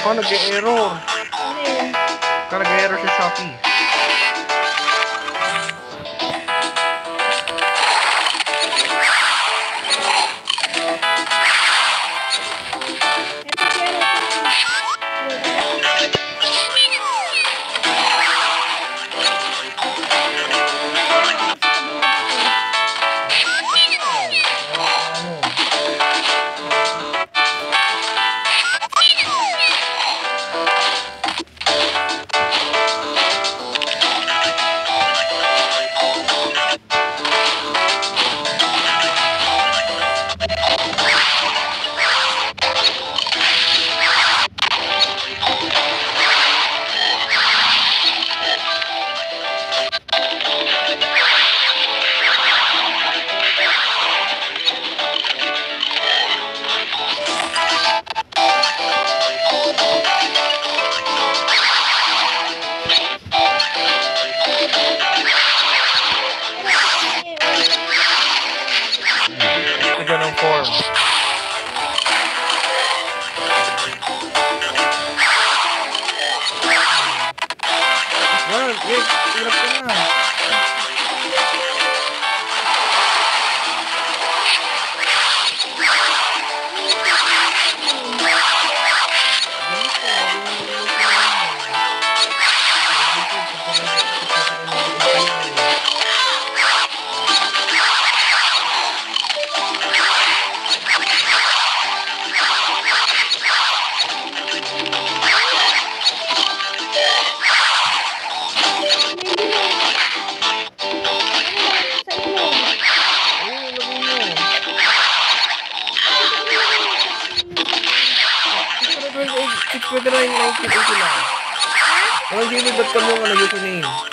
Oh, nag-error. Ano yun? Nag-error si Shopee. One, two. Ito na 28, 629, 1980 lang. Walang gilid.com yung ano, username.